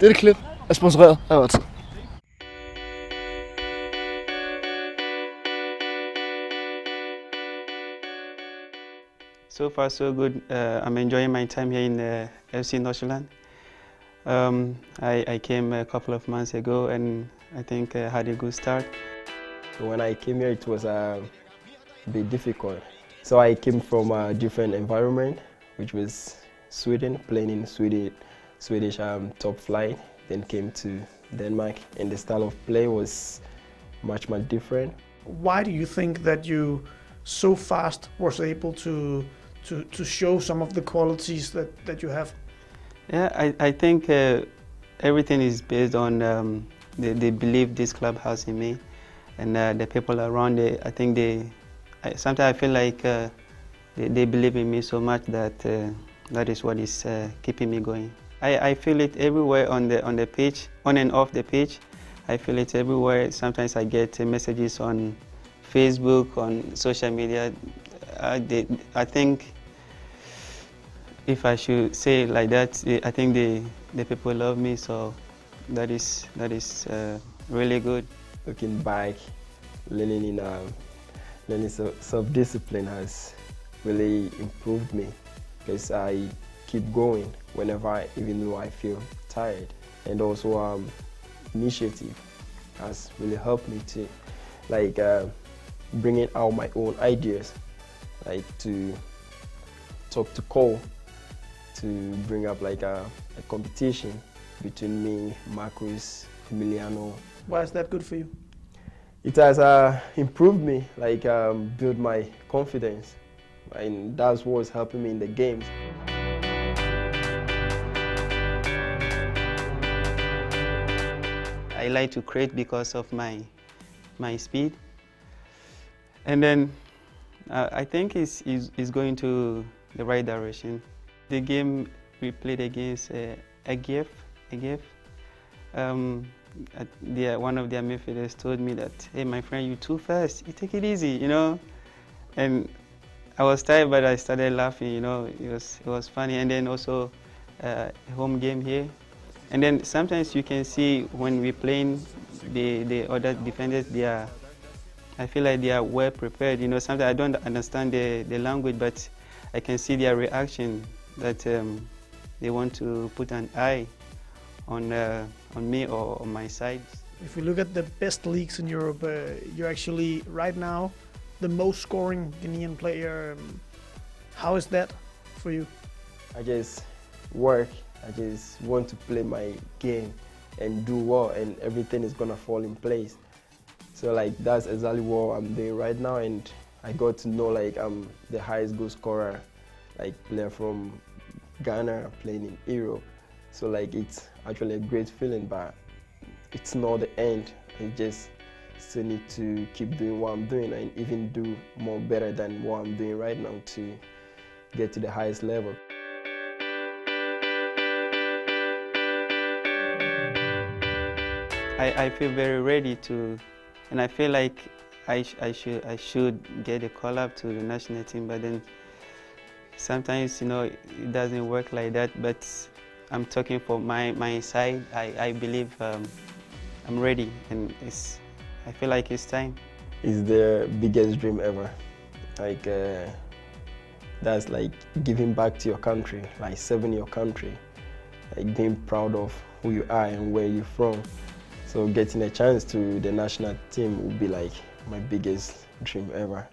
Dette klip er sponsoreret af Odset. So far, so good. Uh, I'm enjoying my time here in uh, FC Nordsjælland. Um, I, I came a couple of months ago and I think I had a good start. When I came here, it was uh, a bit difficult. So I came from a different environment, which was Sweden, playing in Swedish, Swedish um, top flight, then came to Denmark, and the style of play was much, much different. Why do you think that you so fast was able to to, to show some of the qualities that, that you have? Yeah, I, I think uh, everything is based on um, the, the belief this club has in me and uh, the people around it. I think they, I, sometimes I feel like uh, they, they, believe in me so much that uh, that is what is uh, keeping me going. I, I feel it everywhere on the, on the pitch, on and off the pitch. I feel it everywhere. Sometimes I get messages on Facebook, on social media. They, I think if I should say like that, I think the, the people love me, so that is, that is uh, really good. Looking back, learning in um, learning self-discipline has really improved me because I keep going whenever, even though I feel tired. And also um, initiative has really helped me to like uh, bringing out my own ideas, like to talk to Cole to bring up like a, a competition between me, Marcus, Emiliano. Why is that good for you? It has uh, improved me, like um, build my confidence, and that's what's helping me in the games. I like to create because of my my speed, and then uh, I think it's, it's, it's going to the right direction. The game we played against uh, AGF, AGF um, the, one of their midfielders told me that, hey, my friend, you're too fast. You take it easy, you know. And I was tired, but I started laughing. You know, it was it was funny. And then also uh, home game here. And then sometimes you can see when we're playing, the the other defenders they are. I feel like they are well prepared. You know, sometimes I don't understand the the language, but I can see their reaction that um, they want to put an eye on, uh, on me or on my side. If we look at the best leagues in Europe, uh, you're actually right now the most scoring Ghanaian player. Um, how is that for you? I just work. I just want to play my game and do well, and everything is gonna fall in place. So like that's exactly what I'm doing right now, and I got to know like I'm the highest goal scorer like player from Ghana playing in Europe. So like it's actually a great feeling, but it's not the end. I just still need to keep doing what I'm doing and even do more better than what I'm doing right now to get to the highest level. I, I feel very ready to, and I feel like I, I, should, I should get a call up to the national team, but then Sometimes, you know, it doesn't work like that, but I'm talking for my, my side. I, I believe um, I'm ready and it's, I feel like it's time. It's the biggest dream ever. Like, uh, that's like giving back to your country, like serving your country, like being proud of who you are and where you're from. So getting a chance to the national team would be like my biggest dream ever.